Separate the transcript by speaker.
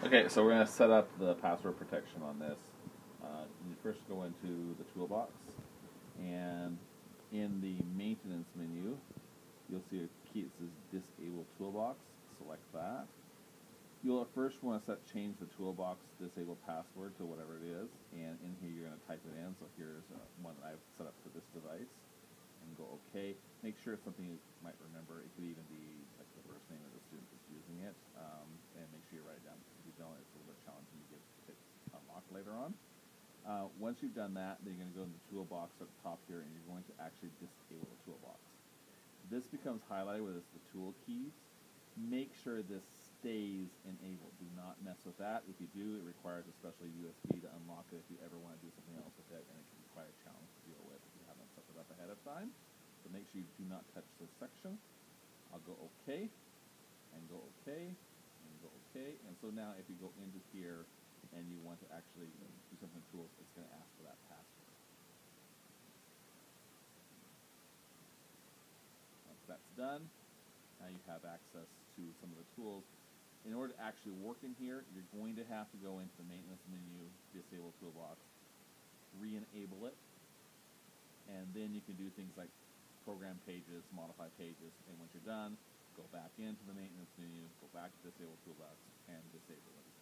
Speaker 1: Okay, so we're going to set up the password protection on this. Uh, you first go into the toolbox, and in the maintenance menu, you'll see a key that says Disable Toolbox. Select that. You'll at first want to set change the toolbox disable password to whatever it is, and in here you're going to type it in. So here's uh, one that I've set up for this device, and go OK. Make sure it's something you might remember. It could even be like the first name of the student that's using it, um, and make sure you write it down. If you don't, it's a little bit challenging to get it unlocked later on. Uh, once you've done that, then you're going to go in the toolbox at the top here, and you're going to actually disable the toolbox. This becomes highlighted with the tool keys. Make sure this stays enabled. Do not mess with that. If you do, it requires a special USB to unlock it if you ever want to do something else with it, and it can be quite a challenge to deal with if you haven't set it up ahead of time. So make sure you do not touch this section. I'll go OK, and go OK, and go OK. And so now if you go into here and you want to actually do something tools, it's going to ask for that password. Once that's done, now you have access to some of the tools in order to actually work in here, you're going to have to go into the maintenance menu, disable toolbox, re-enable it, and then you can do things like program pages, modify pages, and once you're done, go back into the maintenance menu, go back to disable toolbox, and disable it.